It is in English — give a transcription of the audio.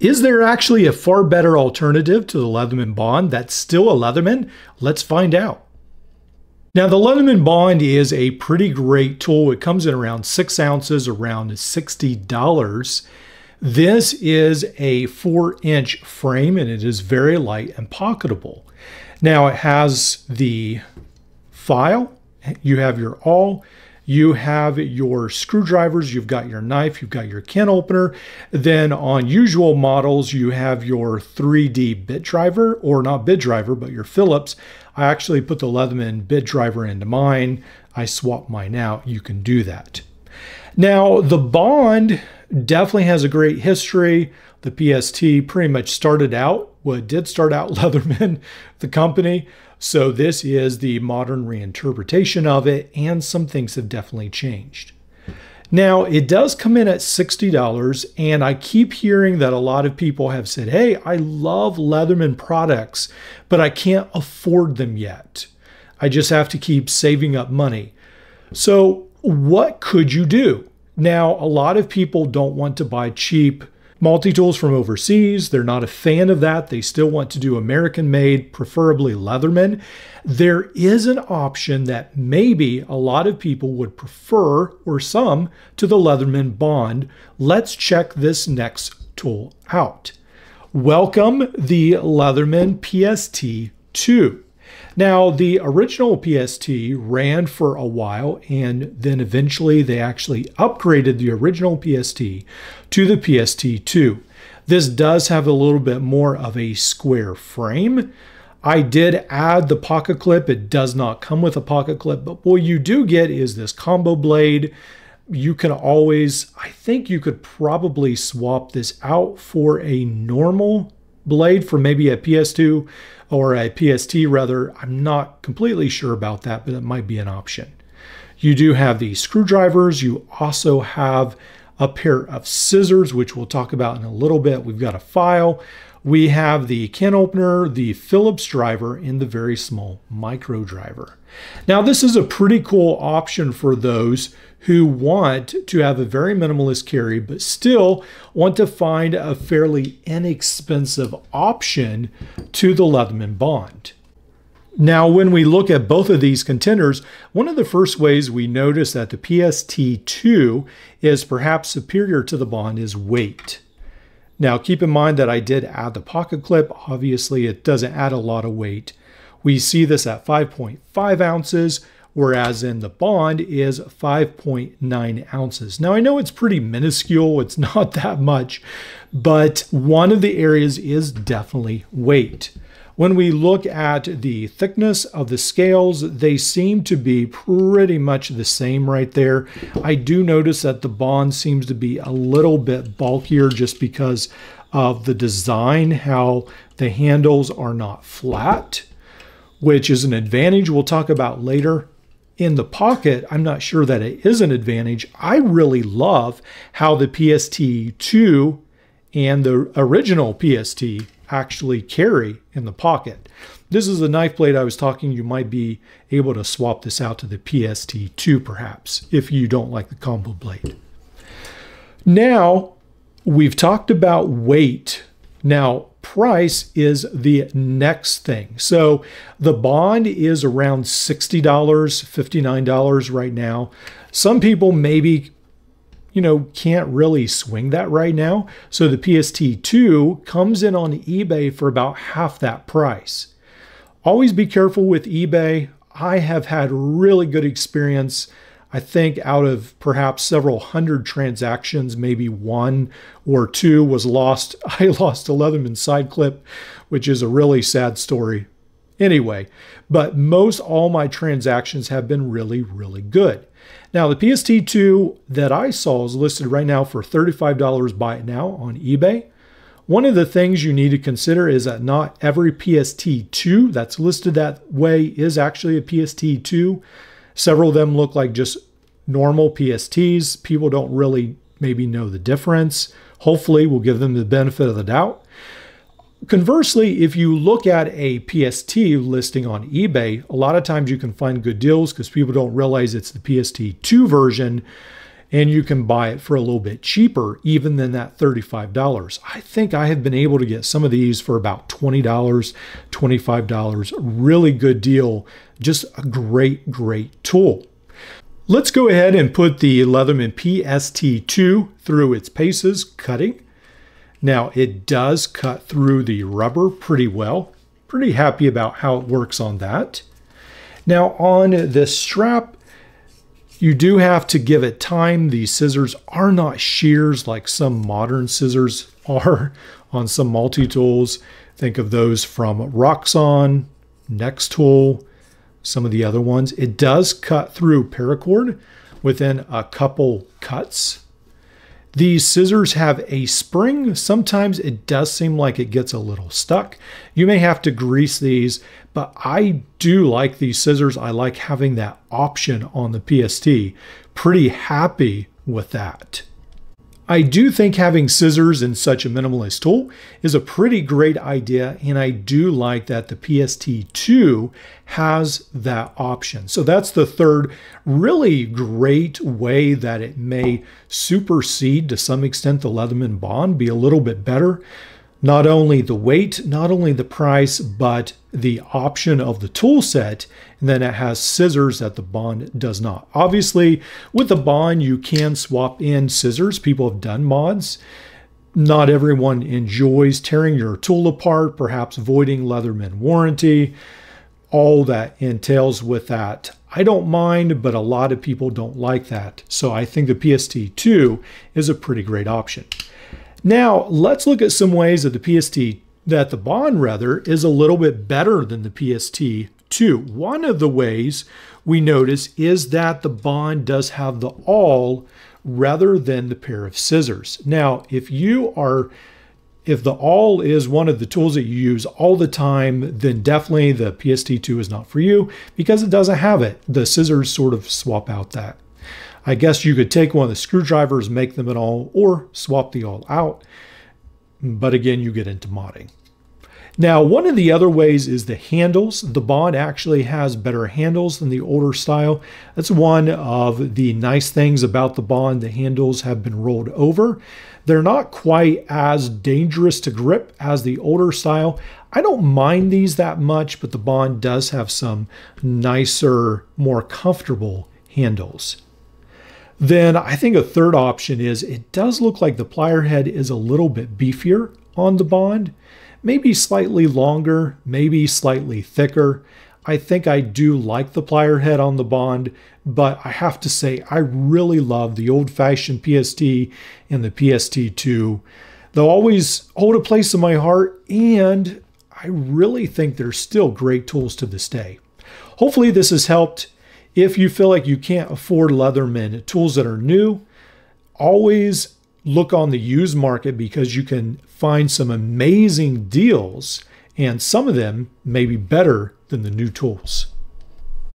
Is there actually a far better alternative to the Leatherman Bond that's still a Leatherman? Let's find out. Now, the Leatherman Bond is a pretty great tool. It comes in around six ounces, around $60. This is a four inch frame and it is very light and pocketable. Now, it has the file, you have your awl, you have your screwdrivers, you've got your knife, you've got your can opener. Then on usual models, you have your 3D bit driver, or not bit driver, but your Phillips. I actually put the Leatherman bit driver into mine. I swap mine out. You can do that. Now, the Bond definitely has a great history. The PST pretty much started out, well, it did start out Leatherman, the company. So this is the modern reinterpretation of it, and some things have definitely changed. Now, it does come in at $60, and I keep hearing that a lot of people have said, Hey, I love Leatherman products, but I can't afford them yet. I just have to keep saving up money. So, what could you do? Now, a lot of people don't want to buy cheap multi tools from overseas. They're not a fan of that. They still want to do American made, preferably Leatherman. There is an option that maybe a lot of people would prefer, or some, to the Leatherman Bond. Let's check this next tool out. Welcome the Leatherman PST 2. Now, the original PST ran for a while, and then eventually they actually upgraded the original PST to the PST2. This does have a little bit more of a square frame. I did add the pocket clip. It does not come with a pocket clip, but what you do get is this combo blade. You can always, I think you could probably swap this out for a normal blade for maybe a PS2 or a PST rather. I'm not completely sure about that, but it might be an option. You do have the screwdrivers. You also have a pair of scissors, which we'll talk about in a little bit. We've got a file. We have the can opener, the Phillips driver, and the very small micro driver. Now, this is a pretty cool option for those who want to have a very minimalist carry, but still want to find a fairly inexpensive option to the Leatherman Bond. Now, when we look at both of these contenders, one of the first ways we notice that the PST2 is perhaps superior to the Bond is weight. Now, keep in mind that I did add the pocket clip. Obviously, it doesn't add a lot of weight. We see this at 5.5 ounces, whereas in the Bond is 5.9 ounces. Now, I know it's pretty minuscule. It's not that much, but one of the areas is definitely weight. When we look at the thickness of the scales, they seem to be pretty much the same right there. I do notice that the Bond seems to be a little bit bulkier just because of the design, how the handles are not flat, which is an advantage we'll talk about later. In the pocket, I'm not sure that it is an advantage. I really love how the PST2 and the original PST actually carry in the pocket. This is the knife blade I was talking. You might be able to swap this out to the PST2 perhaps if you don't like the combo blade. Now, we've talked about weight. Now, price is the next thing. So the bond is around $60, $59 right now. Some people maybe you know, can't really swing that right now. So the PST2 comes in on eBay for about half that price. Always be careful with eBay. I have had really good experience. I think out of perhaps several hundred transactions, maybe one or two was lost. I lost a Leatherman side clip, which is a really sad story. Anyway, but most all my transactions have been really, really good. Now, the PST2 that I saw is listed right now for $35 buy it now on eBay. One of the things you need to consider is that not every PST2 that's listed that way is actually a PST2. Several of them look like just normal PSTs. People don't really maybe know the difference. Hopefully, we'll give them the benefit of the doubt. Conversely, if you look at a PST listing on eBay, a lot of times you can find good deals because people don't realize it's the PST2 version. and you can buy it for a little bit cheaper even than that $35. I think I have been able to get some of these for about $20, $25. Really good deal. Just a great, great tool. Let's go ahead and put the Leatherman PST2 through its paces cutting. Now it does cut through the rubber pretty well. Pretty happy about how it works on that. Now on the strap, you do have to give it time. These scissors are not shears like some modern scissors are on some multi-tools. Think of those from Roxon, Nextool, some of the other ones. It does cut through paracord within a couple cuts. These scissors have a spring. Sometimes it does seem like it gets a little stuck. You may have to grease these, but I do like these scissors. I like having that option on the PST. Pretty happy with that. I do think having scissors in such a minimalist tool is a pretty great idea, and I do like that the PST2 has that option. So that's the third really great way that it may supersede to some extent the Leatherman Bond, be a little bit better not only the weight, not only the price, but the option of the tool set. And then it has scissors that the Bond does not. Obviously, with the Bond, you can swap in scissors. People have done mods. Not everyone enjoys tearing your tool apart, perhaps voiding Leatherman warranty, all that entails with that. I don't mind, but a lot of people don't like that. So I think the PST2 is a pretty great option. Now, let's look at some ways that the PST, that the bond rather, is a little bit better than the PST2. One of the ways we notice is that the bond does have the awl rather than the pair of scissors. Now, if you are if the awl is one of the tools that you use all the time, then definitely the PST2 is not for you because it doesn't have it. The scissors sort of swap out that I guess you could take one of the screwdrivers, make them an awl, or swap the awl out. But again, you get into modding. Now, one of the other ways is the handles. The Bond actually has better handles than the older style. That's one of the nice things about the Bond. The handles have been rolled over. They're not quite as dangerous to grip as the older style. I don't mind these that much, but the Bond does have some nicer, more comfortable handles. Then I think a third option is it does look like the plier head is a little bit beefier on the Bond, maybe slightly longer, maybe slightly thicker. I think I do like the plier head on the Bond, but I have to say I really love the old-fashioned PST and the PST2. They'll always hold a place in my heart, and I really think they're still great tools to this day. Hopefully this has helped. If you feel like you can't afford Leatherman tools that are new, always look on the used market because you can find some amazing deals and some of them may be better than the new tools.